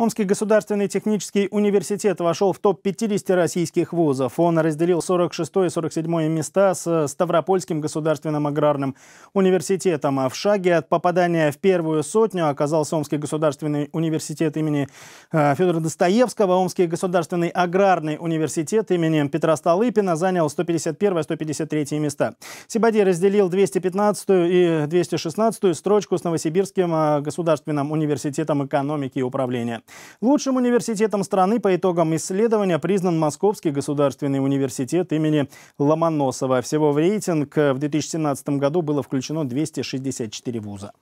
Омский государственный технический университет вошел в топ-50 российских вузов. Он разделил 46 и 47 места с Ставропольским государственным аграрным университетом. А в шаге от попадания в первую сотню оказался Омский государственный университет имени э, Федора Достоевского. Омский государственный аграрный университет имени Петра Столыпина занял 151-153 места. Сибади разделил 215 и 216 строчку с Новосибирским э, государственным университетом экономики и управления. Лучшим университетом страны по итогам исследования признан Московский государственный университет имени Ломоносова. Всего в рейтинг в 2017 году было включено 264 вуза.